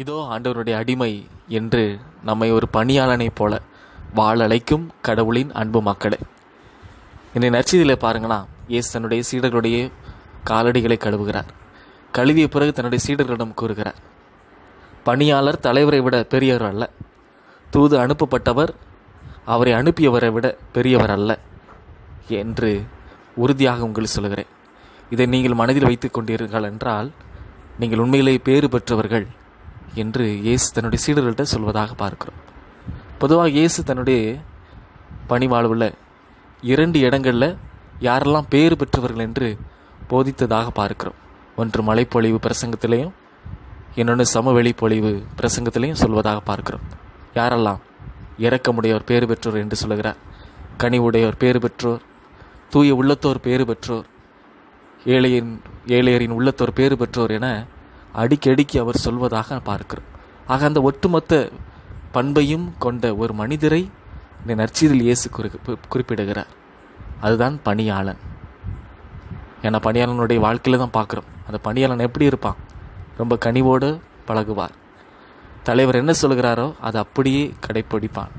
இதோ ஆண்டவருடைய அடிமை என்று நம்மை ஒரு பணியாளனைப் போல வாழழைக்கும் கடவுளின் அன்பு மக்களே. இன்றைய நற்செய்தியில் பாருங்கன்னா இயேசு தன்னுடைய சீடர்களுடைய காலடிகளை கழுவுகிறார். கழுவிய பிறகு தன்னுடைய சீடர்களிடம் கூறுகிறார். பணியாளர் தலைவரை விட பெரியவர் அல்ல. தூது அனுப்பப்பட்டவர் அவரை அனுப்பியவரை விட பெரியவர் அல்ல என்று உறுதியாக உங்களுக்கு சொல்கிறேன் இதை நீங்கள் மனதில் வைத்துக் கொண்டீர்கள் என்றால் நீங்கள் உண்மையிலேயே பேறு பெற்றவர்கள் என்று இயேசு தன்னுடைய சீடர்கள்ட்ட சொல்வதாக பார்க்கிறோம். பொதுவாக இயேசு தன்னுடைய பணிவாழ்வில் இரண்டு இடங்களில் யாரெல்லாம் பேறு பெற்றவர்கள் என்று போதித்ததாக பார்க்கிறோம். ஒன்று மலைப்பொழிவு பிரசங்கத்திலையும் இன்னொன்று சமவெளி பொழிவு பிரசங்கத்திலையும் சொல்வதாக பார்க்கிறோம். யாரெல்லாம் இறக்கமுடையோர் பேறு பெற்றோர் என்று சொல்லுகிறார் கனிவுடையோர் பேறு பெற்றோர் தூய உள்ளத்தோர் பேறு பெற்றோர் ஏழையின் ஏழையரின் உள்ளத்தோர் பேறு பெற்றோர் என அடிக்கடிக்கு அவர் சொல்வதாக பார்க்கிறோம். ஆக அந்த ஒட்டுமொத்த பண்பையும் கொண்ட ஒரு மனிதரை இந்த நற்சீரில் இயேசு குறி குறிப்பிடுகிறார். அதுதான் பணியாளன். ஏன்னா பணியாளனுடைய வாழ்க்கையில் தான் பார்க்குறோம். அந்த பணியாளன் எப்படி இருப்பான்? ரொம்ப கனிவோடு பழகுவார். தலைவர் என்ன சொல்கிறாரோ அதை அப்படியே கடைப்பிடிப்பான்.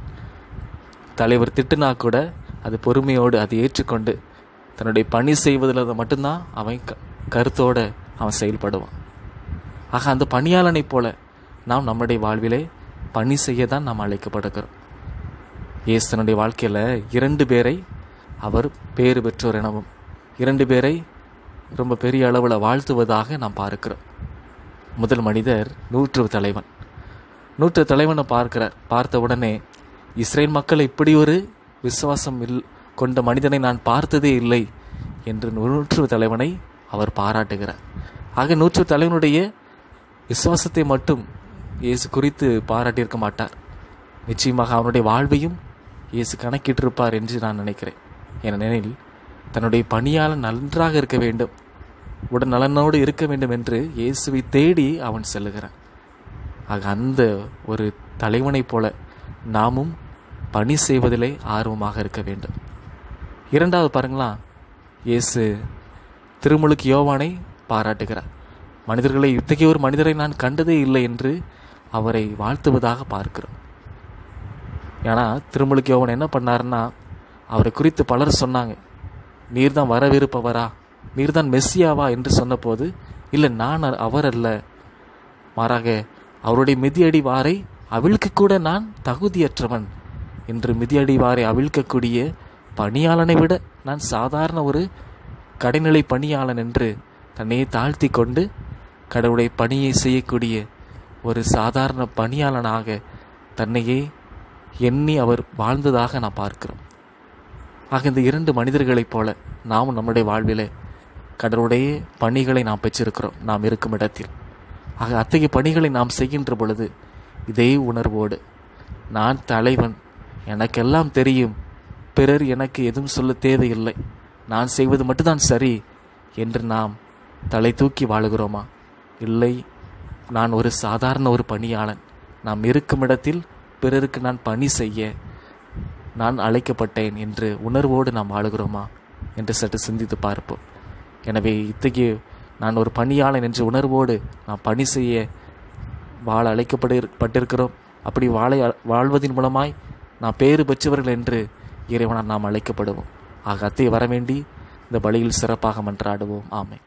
தலைவர் திட்டுனா கூட அது பொறுமையோடு அதை ஏற்றுக்கொண்டு தன்னுடைய பணி செய்வதில் மட்டும்தான் அவன் க கருத்தோடு அவன் செயல்படுவான். ஆக அந்த பணியாளனைப் போல நாம் நம்முடைய வாழ்விலே பணி செய்ய தான் நாம் அழைக்கப்படுகிறோம். இயேசுனுடைய வாழ்க்கையில் இரண்டு பேரை அவர் பேறு பெற்றோர் எனவும் இரண்டு பேரை ரொம்ப பெரிய அளவில் வாழ்த்துவதாக நாம் பார்க்கிறோம். முதல் மனிதர் நூற்று தலைவன். நூற்று தலைவனை பார்க்கிறார். பார்த்த உடனே இஸ்ரேல் மக்கள் இப்படி ஒரு விசுவாசம் இல் கொண்ட மனிதனை நான் பார்த்ததே இல்லை என்று நூற்று தலைவனை அவர் பாராட்டுகிறார். ஆக நூற்று தலைவனுடைய விசுவாசத்தை மட்டும் இயேசு குறித்து பாராட்டியிருக்க மாட்டார். நிச்சயமாக அவனுடைய வாழ்வையும் இயேசு கணக்கிட்டிருப்பார் என்று நான் நினைக்கிறேன். ஏனெனில் தன்னுடைய பணியாளர் நன்றாக இருக்க வேண்டும். உடன் நலனோடு இருக்க வேண்டும் என்று இயேசுவை தேடி அவன் செல்லுகிறான். ஆக அந்த ஒரு தலைவனைப் போல நாமும் பணி செய்வதிலே ஆர்வமாக இருக்க வேண்டும். இரண்டாவது பாருங்களா இயேசு திருமுழுக்கு யோவானை பாராட்டுகிறார். மனிதர்களை இத்தகைய ஒரு மனிதரை நான் கண்டதே இல்லை என்று அவரை வாழ்த்துவதாக பார்க்கிறோம். ஏன்னா திருமலுக்கு யோவன் என்ன பண்ணாருன்னா அவரை குறித்து பலர் சொன்னாங்க நீர் தான் வரவிருப்பவரா நீர் தான் மெஸ்ஸியாவா? என்று சொன்னபோது இல்லை நான் அவர் அல்ல. மாறாக அவருடைய மிதியடி வாரை அவிழ்க்க கூட நான் தகுதியற்றவன். என்று மிதியடி வாரை அவிழ்க்கக்கூடிய பணியாளனை விட நான் சாதாரண ஒரு கடைநிலை பணியாளன் என்று தன்னையே தாழ்த்தி கொண்டு கடவுளுடைய பணியை செய்யக்கூடிய ஒரு சாதாரண பணியாளனாக தன்னையே எண்ணி அவர் வாழ்ந்ததாக நான் பார்க்கிறோம். ஆக இந்த இரண்டு மனிதர்களைப் போல நாமும் நம்முடைய வாழ்வில் கடவுளுடைய பணிகளை நாம் பெற்றிருக்கிறோம் நாம் இருக்கும் இடத்தில். ஆக அத்தகைய பணிகளை நாம் செய்கின்ற பொழுது இதே உணர்வோடு நான் தலைவன் எனக்கெல்லாம் தெரியும் பிறர் எனக்கு எதுவும் சொல்ல தேவையில்லை நான் செய்வது மட்டும்தான் சரி என்று நாம் தலை தூக்கி வாழுகிறோமா? இல்லை நான் ஒரு சாதாரண ஒரு பணியாளன். நாம் இருக்கும் இடத்தில் பிறருக்கு நான் பணி செய்ய நான் அழைக்கப்பட்டேன் என்று உணர்வோடு நாம் வாழுகிறோமா என்று சற்று சிந்தித்து பார்ப்போம். எனவே இத்தகைய நான் ஒரு பணியாளன் என்ற உணர்வோடு நாம் பணி செய்ய வாழ அழைக்கப்பட்டு பட்டிருக்கிறோம். அப்படி வாழை வாழ்வதன் மூலமாய் நாம் பேறு பெற்றவர்கள் என்று இறைவனால் நாம் அழைக்கப்படுவோம். ஆக அத்தை வரவேண்டி இந்த பலியில் சிறப்பாக மன்றாடுவோம். ஆமை